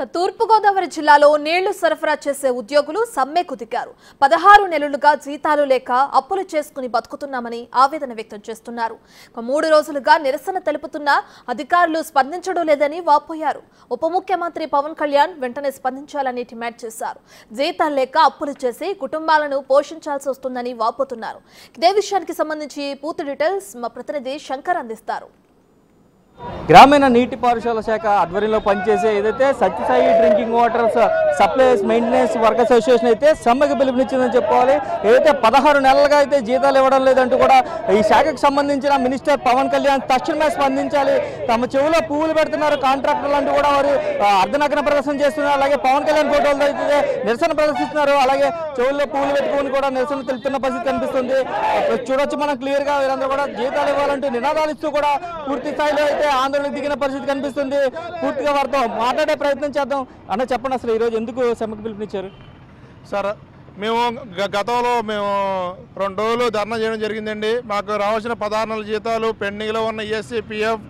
ఇక తూర్పుగోదావరి జిల్లాలో నీళ్ళు సరఫరా చేసే ఉద్యోగులు సమ్మెకు దిగారు పదహారు నెలలుగా జీతాలు లేక అప్పులు చేసుకుని బతుకుతున్నామని ఆవేదన వ్యక్తం చేస్తున్నారు. ఇక మూడు రోజులుగా నిరసన తెలుపుతున్న అధికారులు స్పందించడం లేదని వాపోయారు. ఉప ముఖ్యమంత్రి పవన్ కళ్యాణ్ వెంటనే స్పందించాలని డిమాండ్ చేశారు. జీతాలు లేక అప్పులు చేసి కుటుంబాలను పోషించాల్సి వస్తుందని వాపోతున్నారు. ఇదే విషయానికి సంబంధించి పూర్తి డీటెయిల్స్ మా ప్రతినిధి శంకర్ అందిస్తారు. గ్రామీణ నీటి పారుదల శాఖ ఆధ్వర్యంలో పనిచేసే ఏదైతే Sathya Sai drinking water supplies maintenance work association అయితే సమ్మెకి పిలుపునిచ్చిందని చెప్పుకోవాలి. ఏదైతే పదహారు నెలలుగా అయితే జీతాలు ఇవ్వడం లేదంటూ కూడా ఈ శాఖకు సంబంధించిన మినిస్టర్ పవన్ కళ్యాణ్ తక్షణమే స్పందించాలి. తమ చెవులో పువ్వులు పెడుతున్నారు కాంట్రాక్టర్లు అంటూ కూడా వారు అర్ధనగ్న ప్రదర్శన చేస్తున్నారు. అలాగే పవన్ కళ్యాణ్ ఫోటోలు అయితే నిరసన ప్రదర్శిస్తున్నారు. అలాగే చెవుల్లో పువ్వులు పెట్టుకొని కూడా నిరసన తెలుపుతున్న పరిస్థితి కనిపిస్తుంది. చూడొచ్చు మనం క్లియర్గా వీరందరూ కూడా జీతాలు ఇవ్వాలంటూ నినాదాలు ఇస్తూ కూడా పూర్తి స్థాయిలో అయితే ఆందోళనకు దిగిన పరిస్థితి కనిపిస్తుంది. పూర్తిగా వారితో మాట్లాడే ప్రయత్నం చేద్దాం. అన్న చెప్పండి అసలు ఈరోజు ఎందుకు సమ్మెకు పిలుపునిచ్చారు? సార్ మేము గ- గతంలో మేము రెండు రోజులు ధర్నా చేయడం జరిగిందండి. మాకు రావాల్సిన పదహారు నెలల జీతాలు పెండింగ్లో ఉన్న ఈఎస్సీ పిఎఫ్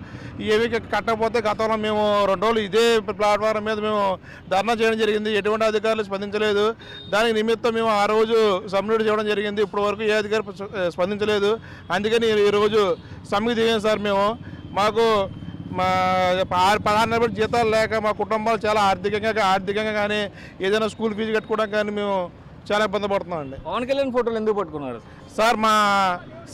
ఏవి కట్టకపోతే గతంలో మేము రెండు రోజులు ఇదే ప్లాట్ఫారం మీద మేము ధర్నా చేయడం జరిగింది. ఎటువంటి అధికారులు స్పందించలేదు. దానికి నిమిత్తం మేము ఆ రోజు సబ్మిట్ చేయడం జరిగింది. ఇప్పటి వరకు ఏ అధికారి స్ప- స్పందించలేదు. అందుకని ఈరోజు సమ్మెకి దిగాం సార్ మేము. మాకు మా పదహారు నెలల జీతాలు లేక మా కుటుంబాలు చాలా ఆర్థికంగా ఆర్థికంగా కానీ ఏదైనా స్కూల్ ఫీజు కట్టుకోవడానికి కానీ మేము చాలా ఇబ్బంది పడుతున్నాం అండి. పవన్ కళ్యాణ్ ఫోటోలు ఎందుకు పట్టుకున్నారు? సార్ మా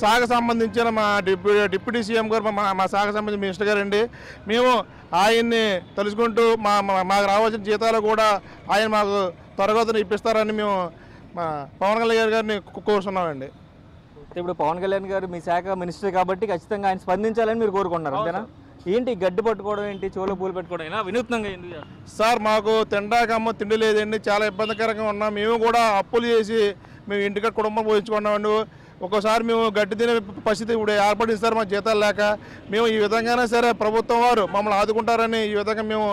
శాఖ సంబంధించిన మా డిప్యూ డిప్యూటీ సీఎం గారు మా మా శాఖ సంబంధించిన మినిస్టర్ గారు అండి. మేము ఆయన్ని తెలుసుకుంటూ మా మా- మాకు రావాల్సిన జీతాలు కూడా ఆయన మాకు త్వరగతిని ఇప్పిస్తారని మేము మా పవన్ కళ్యాణ్ గారిని కోరుతున్నామండి. ఇప్పుడు పవన్ కళ్యాణ్ గారు మీ శాఖ మినిస్టర్ కాబట్టి ఖచ్చితంగా ఆయన స్పందించాలని మీరు కోరుకుంటున్నారు అంతేనా? ఏంటి గడ్డి పట్టుకోవడం ఏంటి? చెవులో పూలు పెట్టుకోవడం అయినా వినూత్నంగా చేస్తారు? సార్ మాకు తిండాకమ్మ తిండి లేదండి చాలా ఇబ్బందికరంగా ఉన్నాం. మేము కూడా అప్పులు చేసి మేము ఇంటికి కుటుంబం పోయించుకున్నామండి ఒక్కోసారి మేము గడ్డి తినే పరిస్థితి ఇప్పుడు ఏర్పడింది సార్ మా జీతాలు లేక. మేము ఈ విధంగానే సరే ప్రభుత్వం వారు మమ్మల్ని ఆదుకుంటారని ఈ విధంగా మేము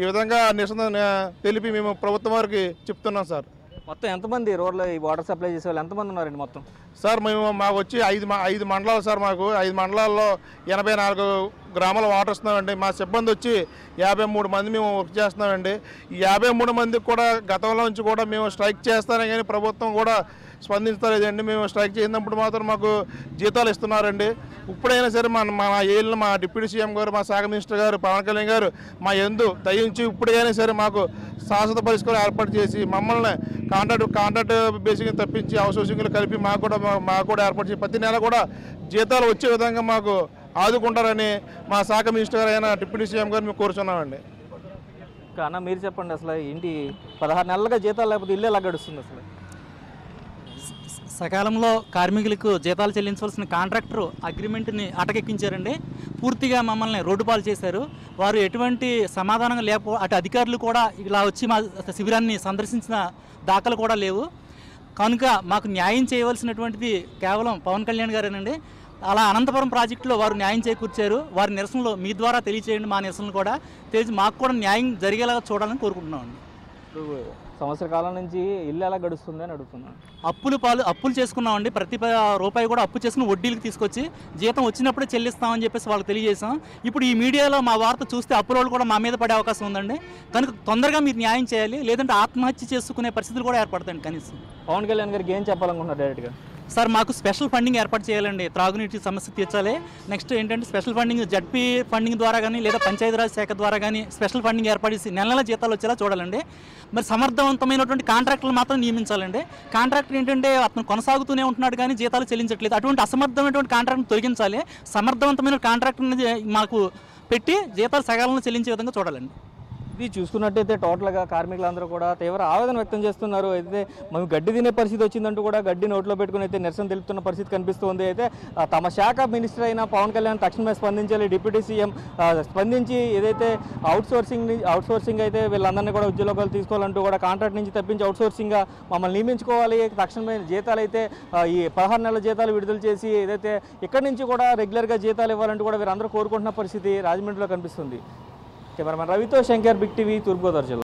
ఈ విధంగా నిరసన తెలిపి మేము ప్రభుత్వం వారికి చెప్తున్నాం సార్. మొత్తం ఎంతమంది రోడ్లో ఈ వాటర్ సప్లై చేసే వాళ్ళు? ఎంతమంది ఉన్నారండి మొత్తం? సార్ మేము మాకు వచ్చి ఐదు మ- ఐదు మండలాలు సార్ మాకు. ఐదు మండలాల్లో ఎనభై నాలుగు గ్రామాల వాటర్ వస్తున్నామండి మా సిబ్బంది వచ్చి యాభై మూడు మంది మేము వర్క్ చేస్తున్నామండి. ఈ యాభై మూడు మందికి కూడా గతంలో నుంచి కూడా మేము స్ట్రైక్ చేస్తానే కానీ ప్రభుత్వం కూడా స్పందించలేదండి మేము స్ట్రైక్ చేసినప్పుడు మాత్రం మాకు జీతాలు ఇస్తున్నారండి. ఇప్పుడైనా సరే మా మా ఏళ్ళు మా డిప్యూటీ సీఎం గారు మా శాఖ మినిస్టర్ గారు పవన్ కళ్యాణ్ గారు మా ఎందు దయించి ఇప్పుడైనా సరే మాకు శాశ్వత పరిష్కారం ఏర్పాటు చేసి మమ్మల్ని కాంట్రాక్ట్ కాంట్రాక్ట్ బేసిక్ తప్పించి అవుట్సోర్సింగ్లు కలిపి మాకు కూడా మా- మాకు కూడా ఏర్పాటు చేసి ప్రతి నెల కూడా జీతాలు వచ్చే విధంగా మాకు ఆదుకుంటారని మా శాఖ మినిస్టర్ గారు అయిన డిప్యూటీ సీఎం గారు మేము కోరుచున్నామండి. కానీ అన్న మీరు చెప్పండి అసలు ఏంటి? పదహారు నెలలుగా జీతాలు లేకపోతే ఇల్లు ఎలా గడుస్తుంది అసలు? సకాలంలో కార్మికులకు జీతాలు చెల్లించవలసిన కాంట్రాక్టర్ అగ్రిమెంట్ని అటకెక్కించారండి. పూర్తిగా మమ్మల్ని రోడ్డు పాలు చేశారు. వారు ఎటువంటి సమాధానం లేకపో అటు అధికారులు కూడా ఇలా వచ్చి మా శిబిరాన్ని సందర్శించిన దాఖలు కూడా లేవు. కనుక మాకు న్యాయం చేయవలసినటువంటిది కేవలం పవన్ కళ్యాణ్ గారేనండి. అలా అనంతపురం ప్రాజెక్టులో వారు న్యాయం చేకూర్చారు. వారి నిరసనలో మీ ద్వారా తెలియచేయండి మా నిరసనలు కూడా. తెలిసి మాకు కూడా న్యాయం జరిగేలాగా చూడాలని కోరుకుంటున్నామండి. సంవత్సర కాలం నుంచి ఇల్లు ఎలా గడుస్తుంది అని అడుగుతున్నాను. అప్పులు పాలు అప్పులు చేసుకున్నామండి. ప్రతి రూపాయి కూడా అప్పు చేసుకుని వడ్డీలకు తీసుకొచ్చి జీతం వచ్చినప్పుడే చెల్లిస్తామని చెప్పేసి వాళ్ళకి తెలియజేసాం ఇప్పుడు ఈ మీడియాలో మా వార్త చూస్తే అప్పుల వాళ్ళు కూడా మా మీద పడే అవకాశం ఉందండి. కనుక తొందరగా మీరు న్యాయం చేయాలి లేదంటే ఆత్మహత్య చేసుకునే పరిస్థితులు కూడా ఏర్పడతాయండి కనీసం. పవన్ కళ్యాణ్ గారికి ఏం చెప్పాలనుకుంటున్నారు డైరెక్ట్గా సార్ మాకు స్పెషల్ ఫండింగ్ ఏర్పాటు చేయాలండి. త్రాగునీటి సమస్య తీర్చాలి. నెక్స్ట్ ఏంటంటే స్పెషల్ ఫండింగ్ జడ్పీ ఫండింగ్ ద్వారా కానీ లేదా పంచాయతీరాజ్ శాఖ ద్వారా కానీ స్పెషల్ ఫండింగ్ ఏర్పాటు చేసి నెల నెల జీతాలు వచ్చేలా చూడాలండి. మరి సమర్థవంతమైనటువంటి కాంట్రాక్టులు మాత్రం నియమించాలండి. కాంట్రాక్టర్ ఏంటంటే అతను కొనసాగుతూనే ఉంటున్నాడు కానీ జీతాలు చెల్లించట్లేదు. అటువంటి అసమర్థమైనటువంటి కాంట్రాక్ట్ని తొలగించాలి. సమర్థవంతమైన కాంట్రాక్ట్ని మాకు పెట్టి జీతాలు సకాలంలో చెల్లించే విధంగా చూడాలండి. ఇది చూసుకున్నట్టయితే టోటల్గా కార్మికులందరూ కూడా తీవ్ర ఆవేదన వ్యక్తం చేస్తున్నారు. అయితే మేము గడ్డి తినే పరిస్థితి వచ్చిందంటూ కూడా గడ్డి నోట్లో పెట్టుకుని అయితే నిరసన తెలుపుతున్న పరిస్థితి కనిపిస్తుంది. అయితే తమ శాఖ మినిస్టర్ అయిన పవన్ కళ్యాణ్ తక్షణమే స్పందించాలి. డిప్యూటీ సీఎం స్పందించి ఏదైతే అవుట్ సోర్సింగ్ అవుట్ సోర్సింగ్ అయితే వీళ్ళందరినీ కూడా ఉద్యోగాలు తీసుకోవాలంటూ కూడా కాంట్రాక్ట్ నుంచి తప్పించి అవుట్ సోర్సింగ్గా మమ్మల్ని నియమించుకోవాలి. తక్షణమే జీతాలు అయితే ఈ పదహారు నెలల జీతాలు విడుదల చేసి ఏదైతే ఇక్కడి నుంచి కూడా రెగ్యులర్గా జీతాలు ఇవ్వాలంటూ కూడా వీరందరూ కోరుకుంటున్న పరిస్థితి రాజమండ్రిలో కనిపిస్తుంది. కెమెరామెన్ రవితో శంకర్ బిగ్ టీవీ తూర్పుగోదావరి జిల్లా